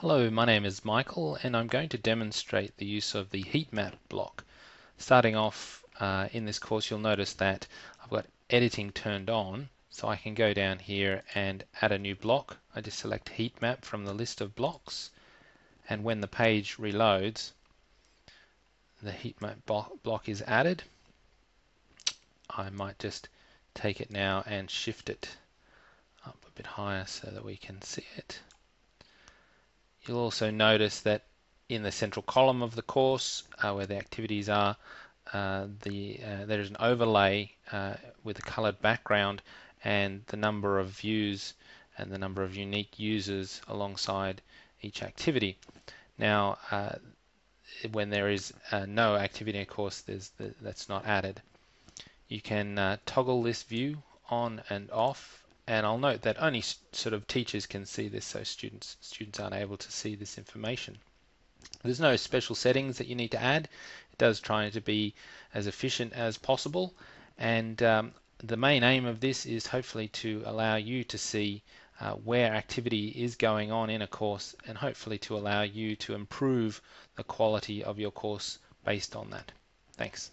Hello, my name is Michael and I'm going to demonstrate the use of the heat map block. Starting off uh, in this course you'll notice that I've got editing turned on so I can go down here and add a new block. I just select heat map from the list of blocks and when the page reloads the heat map block is added. I might just take it now and shift it up a bit higher so that we can see it. You'll also notice that in the central column of the course, uh, where the activities are, uh, the uh, there is an overlay uh, with a colored background and the number of views and the number of unique users alongside each activity. Now, uh, when there is uh, no activity, of course, the, that's not added. You can toggle this view on and off and I'll note that only sort of teachers can see this, so students students aren't able to see this information. There's no special settings that you need to add. It does try to be as efficient as possible, and um, the main aim of this is hopefully to allow you to see uh, where activity is going on in a course and hopefully to allow you to improve the quality of your course based on that. Thanks.